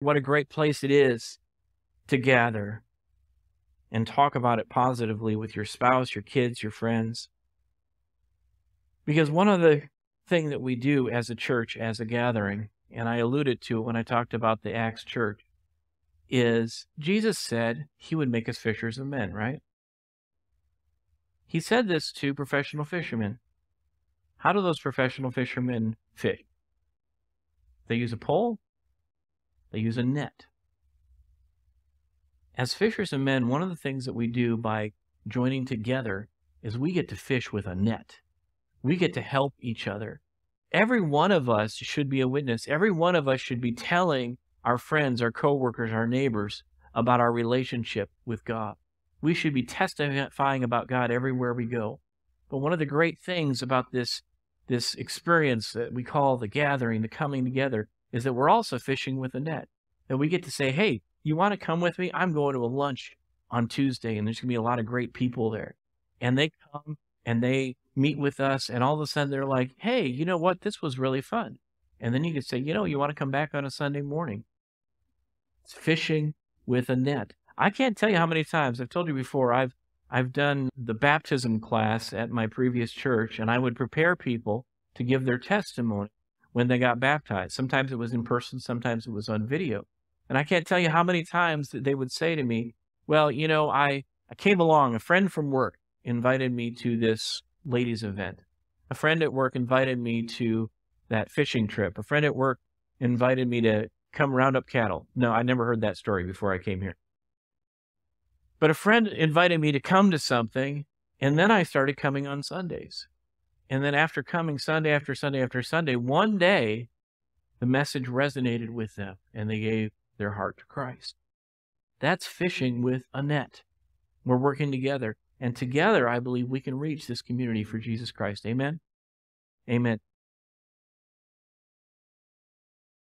what a great place it is to gather and talk about it positively with your spouse, your kids, your friends. Because one of the thing that we do as a church, as a gathering, and I alluded to it when I talked about the Acts church, is Jesus said he would make us fishers of men, right? He said this to professional fishermen. How do those professional fishermen fish? They use a pole, they use a net. As fishers of men, one of the things that we do by joining together is we get to fish with a net. We get to help each other. Every one of us should be a witness. Every one of us should be telling our friends, our coworkers, our neighbors about our relationship with God. We should be testifying about God everywhere we go. But one of the great things about this this experience that we call the gathering, the coming together, is that we're also fishing with a net. That we get to say, hey, you want to come with me? I'm going to a lunch on Tuesday, and there's going to be a lot of great people there. And they come and they meet with us, and all of a sudden they're like, hey, you know what? This was really fun. And then you could say, you know, you want to come back on a Sunday morning. It's fishing with a net. I can't tell you how many times I've told you before. I've I've done the baptism class at my previous church, and I would prepare people to give their testimony when they got baptized. Sometimes it was in person, sometimes it was on video. And I can't tell you how many times that they would say to me, Well, you know, I, I came along, a friend from work invited me to this ladies' event. A friend at work invited me to that fishing trip. A friend at work invited me to come round up cattle. No, I never heard that story before I came here. But a friend invited me to come to something, and then I started coming on Sundays. And then after coming Sunday after Sunday after Sunday, one day the message resonated with them and they gave their heart to Christ. That's fishing with a net. We're working together. And together, I believe we can reach this community for Jesus Christ. Amen? Amen.